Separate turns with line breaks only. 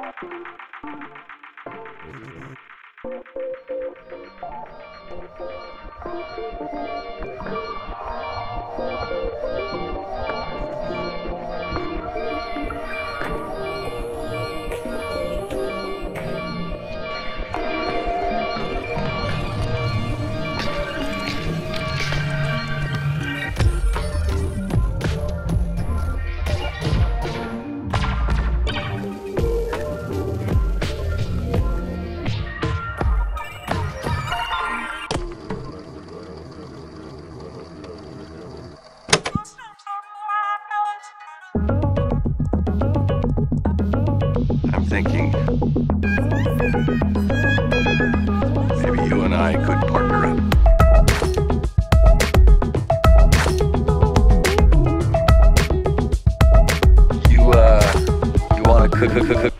I'm thinking maybe you and I could partner up. You, uh, you want to cook, cook, cook, cook?